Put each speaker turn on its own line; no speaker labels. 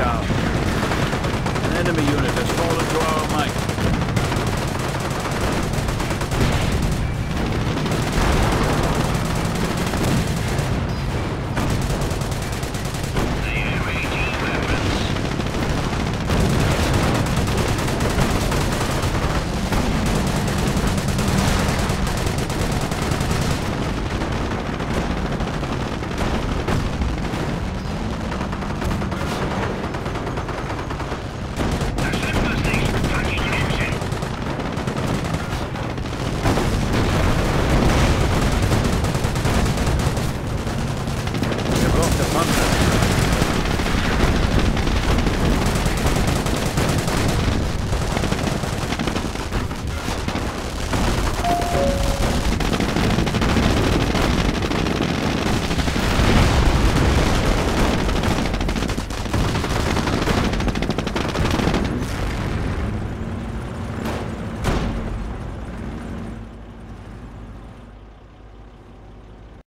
down. An enemy unit